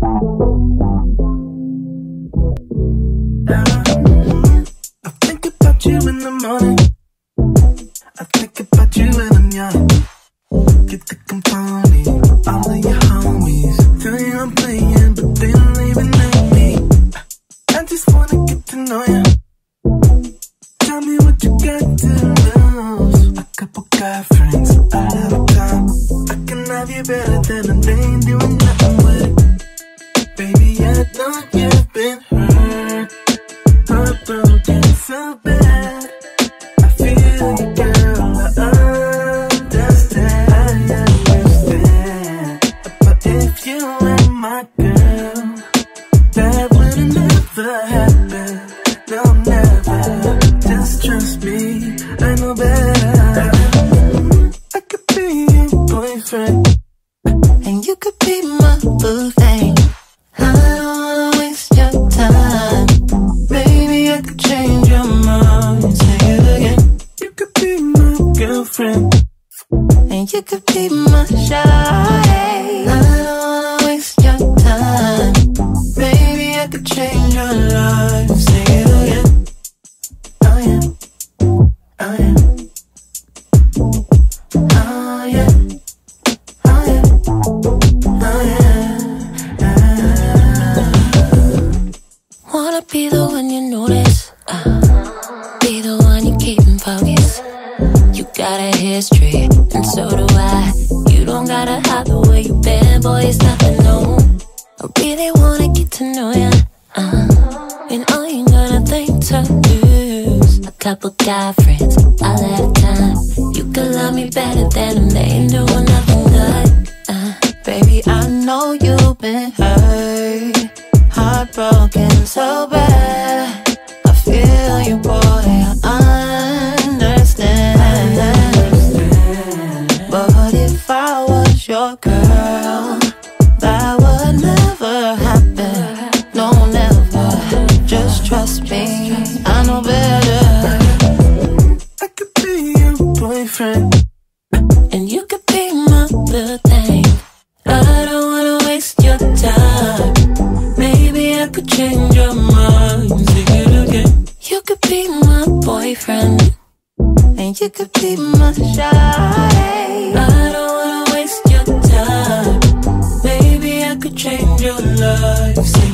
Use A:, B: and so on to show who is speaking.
A: I think about you in the morning. I think about you when I'm young. You think I'm all of your homies tell you I'm playing, but they don't even know me. I just wanna get to know you. Tell me what you got to lose. A couple guy friends, a lot time. I can love you better than a ain't doing boyfriend,
B: And you could be my boo thang. I don't wanna waste your time. Maybe I could change your life. Say it again. Oh yeah. Oh yeah. Oh yeah. Wanna be the one you notice. Uh, be the one you keep in focus. You got a history, and so do I. You don't gotta hide the way you've been, boy, it's nothing new. I really wanna get to know ya. Uh, and I ain't got nothing to lose. A couple guy friends, all at a time. You could love me better than they ain't doing nothing good. Uh, baby, I know you've been hurt, heartbroken so bad. Girl, that would never happen. No, never. Just trust me, I know better.
A: I could be your boyfriend.
B: And you could be my little thing. I don't wanna waste your time. Maybe I could change your mind. Say it again. You could be my boyfriend. And you could be my shawty. I don't change your life.